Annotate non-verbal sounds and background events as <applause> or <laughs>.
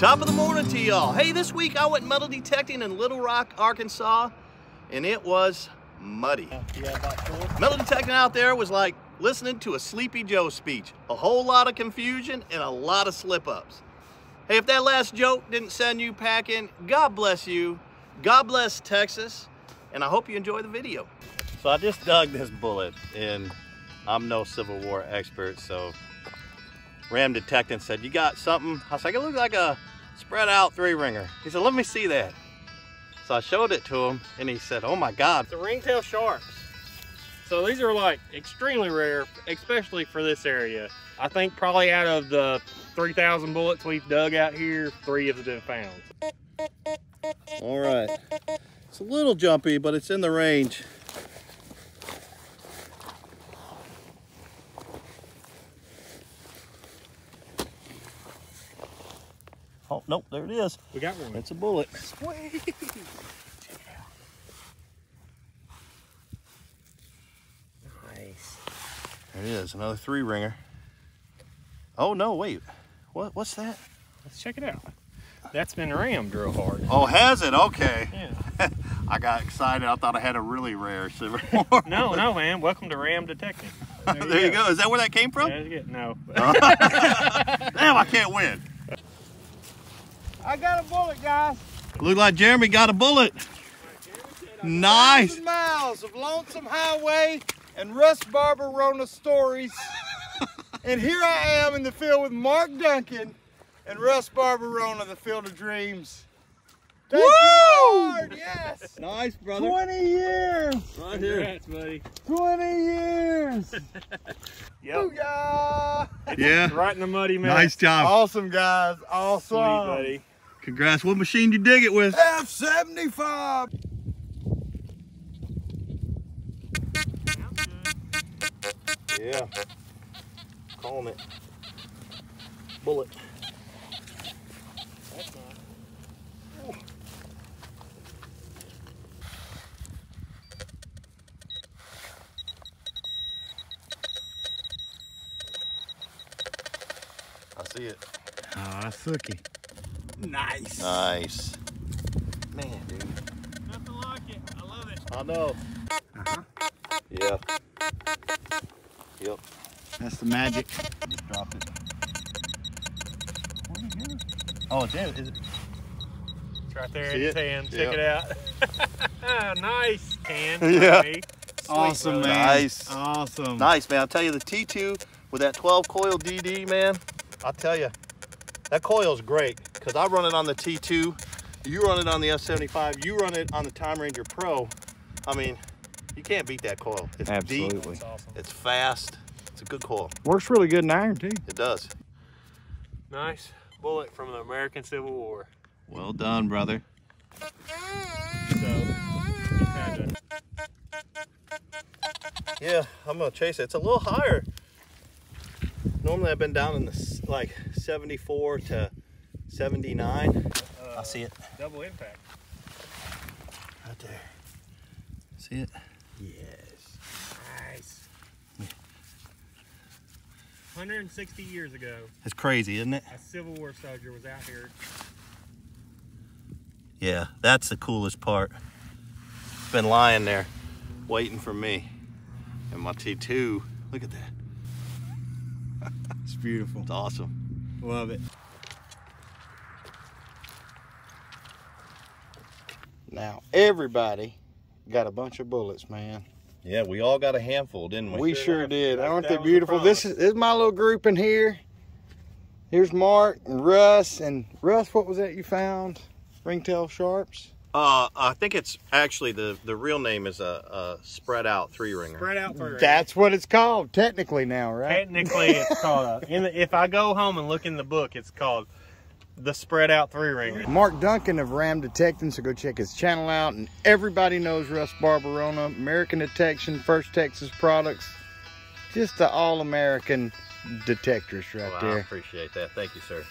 Top of the morning to y'all. Hey, this week I went metal detecting in Little Rock, Arkansas, and it was muddy. Metal detecting out there was like listening to a Sleepy Joe speech. A whole lot of confusion and a lot of slip-ups. Hey, if that last joke didn't send you packing, God bless you. God bless Texas, and I hope you enjoy the video. So I just dug this bullet, and I'm no Civil War expert, so Ram detecting said, you got something? I was like, it looks like a spread out three ringer. He said, let me see that. So I showed it to him and he said, oh my God. The ringtail sharps. So these are like extremely rare, especially for this area. I think probably out of the 3,000 bullets we've dug out here, three have been found. All right. It's a little jumpy, but it's in the range. Nope, there it is. We got one. It's a bullet. Sweet. Nice. There it is, another three ringer. Oh no, wait. What what's that? Let's check it out. That's been rammed real hard. Oh, has it? Okay. Yeah. <laughs> I got excited. I thought I had a really rare silver. <laughs> No, no, man. Welcome to Ram Detecting. <laughs> there you go. Is that where that came from? There's it. No. Damn, I can't win. I got a bullet, guys. Look like Jeremy got a bullet. Nice. Thousand miles of lonesome highway and Russ Barbarona stories. <laughs> and here I am in the field with Mark Duncan and Russ Barbarona, the Field of Dreams. Thank you, Lord, yes. Nice, brother. 20 years. Right here. Congrats, buddy. 20 years. <laughs> Yep. Booyah. Yeah. Right in the muddy mess. Nice job. Awesome, guys. Awesome. Sweet, buddy. Congrats. What machine you dig it with? F75. Yeah. Calling it. Bullet. I see it. Oh, that's sooky. Nice. Nice. Man, dude. Nothing like it. I love it. I know. Uh Yeah. Yep. That's the magic. Just dropped it. Oh, it did. Is it? It's right there See in his it? hand. Check Yep. it out. <laughs> nice. Hand. Yeah. Sweet, Awesome, brother. man. Nice. Awesome. Nice, man. I'll tell you, the T2 with that 12 coil DD, man, I'll tell you, that coil's great because I run it on the T2, you run it on the F75, you run it on the Time Ranger Pro. I mean, you can't beat that coil. It's Absolutely. That's awesome. it's fast, it's a good coil. Works really good in iron, too. It does. Nice bullet from the American Civil War. Well done, brother. So, he's had to Yeah, I'm gonna chase it. It's a little higher. Normally I've been down in the like 74 to 79. I see it uh, double impact. right there. See it? Yes. Nice. 160 years ago, It's crazy, isn't it? a Civil War soldier was out here. Yeah, that's the coolest part. It's been lying there, waiting for me. And my T2, look at that. <laughs> It's beautiful. It's awesome. Love it. Now, everybody got a bunch of bullets, man. Yeah, we all got a handful, didn't we? We sure did. That- Aren't that they was the beautiful? This is, this is my little group in here. Here's Mark and Russ. And Russ, what was that you found? Ringtail Sharps? Uh, I think it's actually the the real name is a, a spread out three ringer. Spread out for That's what it's called, technically now, right? Technically, it's called. A, in the, if I go home and look in the book, it's called the spread out three ringer. Mark Duncan of Ram Detecting, so go check his channel out. And everybody knows Russ Barbarona, American Detection, First Texas Products. Just the all-American detectors right Well, I appreciate that. Thank you, sir.